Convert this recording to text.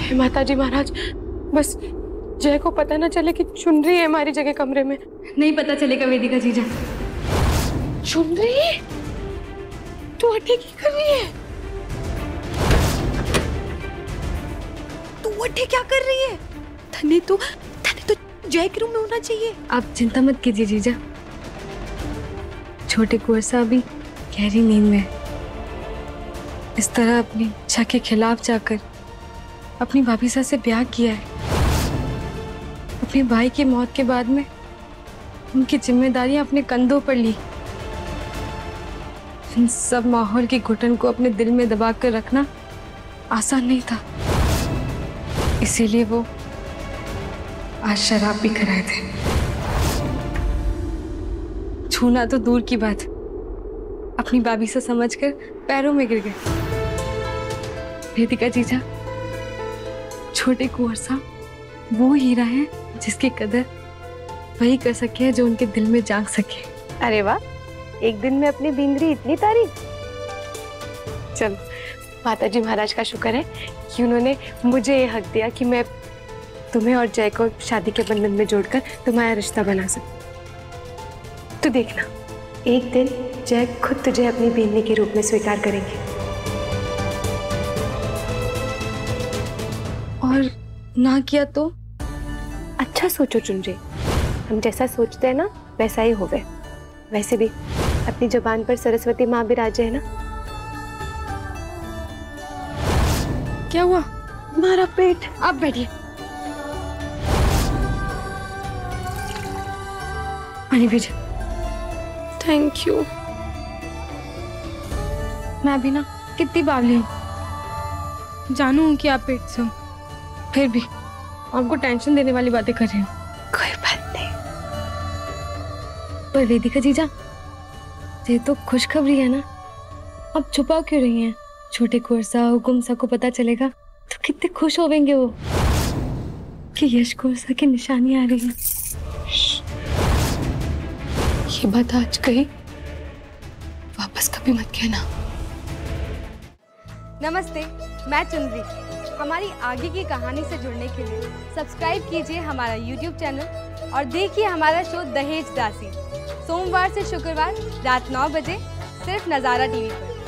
हे माता जी महाराज बस जय को पता ना चले कि चुन रही है हमारी जगह कमरे में। नहीं पता चलेगा वेदिका जीजा चुन रही है तू अड्डे की कर रही है? तू अड्डे क्या कर रही है? धने तो धने तो जय के रूम में होना चाहिए। आप चिंता मत कीजिए जीजा। छोटे कुंवर साहब भी गहरी नींद में। इस तरह अपनी इच्छा के खिलाफ जाकर अपनी भाभी से ब्याह किया है। अपने भाई की मौत के बाद में उनकी जिम्मेदारियाँ अपने कंधों पर ली। इन सब माहौल की घुटन को अपने दिल में दबा कर रखना आसान नहीं था। इसीलिए वो आज शराब भी कराए थे। छूना तो दूर की बात। अपनी बाबी से समझकर पैरों में गिर गए। वेदिका जीजा, छोटे कुंवर साहब, वो हीरा है जिसकी कदर वही कर सके है जो उनके दिल में जाग सके। अरे वाह, एक दिन में अपनी बिंदरी इतनी तारीफ़ चलो माता जी महाराज का शुक्र है कि उन्होंने मुझे ये हक दिया कि मैं तुम्हें और जय को शादी के बंधन में जोड़कर तुम्हारा रिश्ता बना सकूँ। तो देखना, एक दिन जय खुद तुझे अपनी बींदी के रूप में स्वीकार करेंगे। और ना किया तो? अच्छा सोचो चुनरी। हम जैसा सोचते हैं ना वैसा ही हो होवे वैसे भी अपनी ज़ुबान पर सरस्वती माँ भी राजे है ना? क्या हुआ? हमारा पेट। आप बैठिए। पानी थैंक यू मैं अभी ना कितनी बावली हूँ। जानू हूँ कि आप पेट से हो। फिर भी आपको टेंशन देने वाली बातें कर रही हूँ। कोई बात नहीं। पर वेदिका जीजा ये तो खुशखबरी है ना। आप छुपा क्यों रही हैं? छोटे कोरसा हुकुम सा को पता चलेगा तो कितने खुश होवेंगे वो कि यश कोरसा की निशानी आ रही है। ये बात आज कही वापस कभी मत कहना। नमस्ते, मैं चुनरी। हमारी आगे की कहानी से जुड़ने के लिए सब्सक्राइब कीजिए हमारा यूट्यूब चैनल और देखिए हमारा शो दहेज दासी। सोमवार से शुक्रवार रात नौ बजे सिर्फ़ नज़ारा टीवी पर।